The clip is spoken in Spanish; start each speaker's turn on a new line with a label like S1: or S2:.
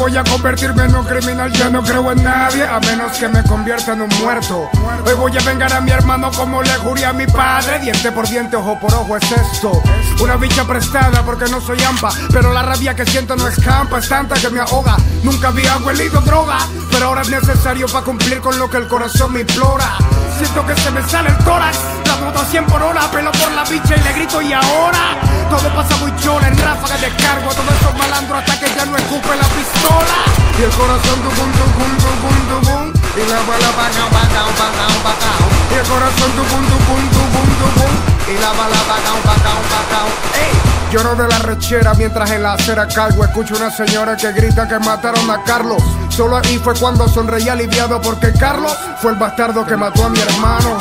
S1: voy a convertirme en un criminal, yo no creo en nadie, a menos que me convierta en un muerto. Hoy voy a vengar a mi hermano como le juré a mi padre, diente por diente, ojo por ojo es esto. Una bicha prestada porque no soy ampa, pero la rabia que siento no escampa, es tanta que me ahoga. Nunca había huelido droga, pero ahora es necesario para cumplir con lo que el corazón me implora. Siento que se me sale el tórax, la moto a 100 por hora, pelo por la bicha y le grito y ahora. Todo pasa muy chola, en ráfaga descargo a todos esos malandros hasta que ya no escupe la pistola. Y el corazón tu pum tu pum tu pum tu y la bala bacao. Y el corazón tu pum tu pum tu pum tu pum y la bala. Ey. Lloro de la rechera mientras en la acera cargo Escucho una señora que grita que mataron a Carlos Solo ahí fue cuando sonreí aliviado porque Carlos fue el bastardo que mató a mi hermano